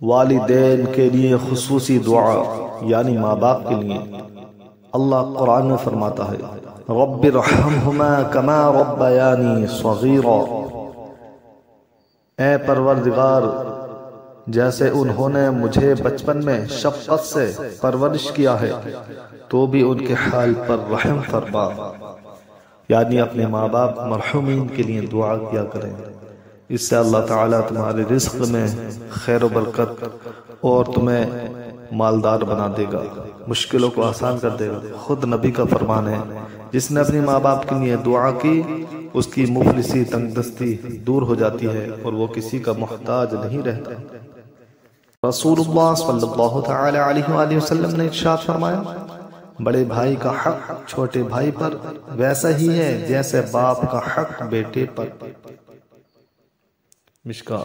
वालिदैन के लिए खसूसी दुआ, यानी माँ बाप के लिए। अल्लाह कुरान में फरमाता है रब्बिरहमहुमा कमा रब्बयानी सगीरा। ए परवरदिगार, जैसे उन्होंने मुझे बचपन में शफकत से परवरिश किया है तो भी उनके हाल पर रहम फरमा। यानी अपने माँ बाप मरहुमीन के लिए दुआ किया करें। इससे अल्लाह ताला तुम्हारे रिस्क में खैर बरकत और तुम्हें मालदार बना देगा, मुश्किलों को आसान कर देगा। खुद नबी का फरमान है, जिसने अपने माँ बाप के लिए दुआ की, उसकी मुफलिसी तंगदस्ती दूर हो जाती है और वो किसी का मोहताज नहीं रहता। रसूलुल्लाह ने फरमाया, बड़े भाई का हक छोटे भाई पर वैसा ही है जैसे बाप का हक बेटे पर। मिशका